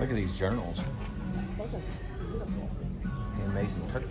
Look at these journals. Those are beautiful. Handmade in Turkey.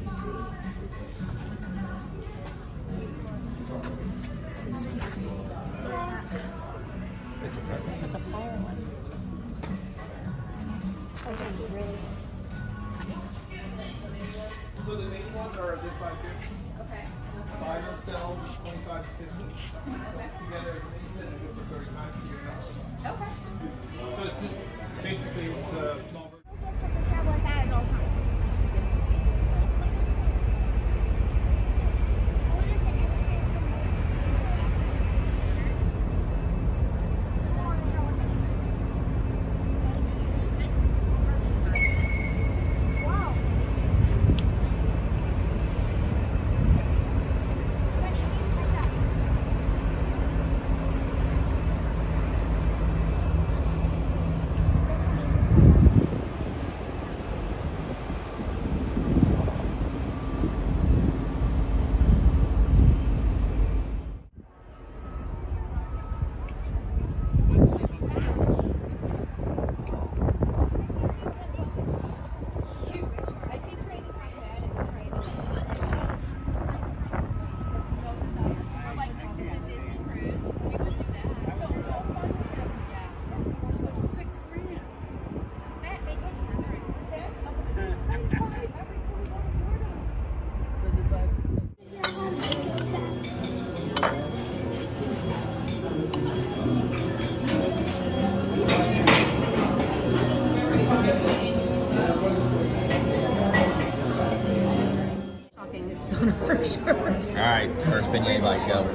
It's on shirt. All right, first beignet bite, go.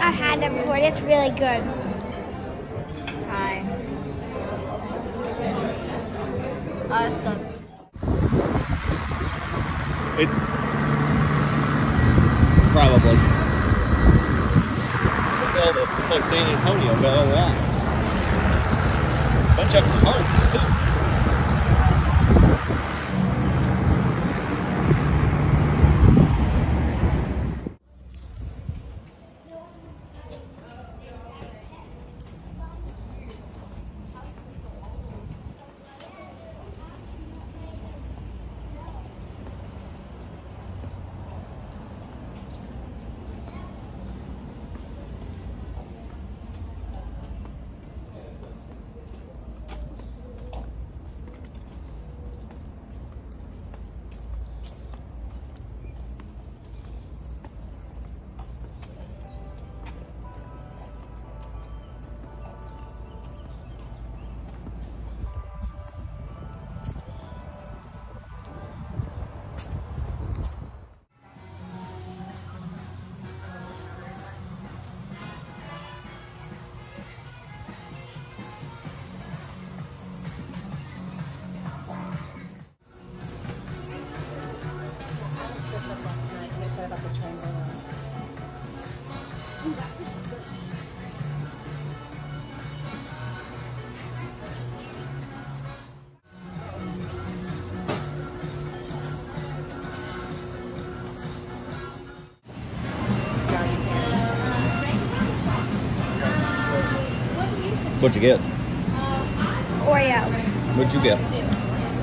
I had that before. It's really good. Hi. Awesome. It's probably. It's like San Antonio, but otherwise. Bunch of hearts too. What'd you get? Oreo. What'd you get?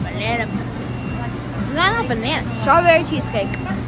Banana. Not a banana. Strawberry cheesecake.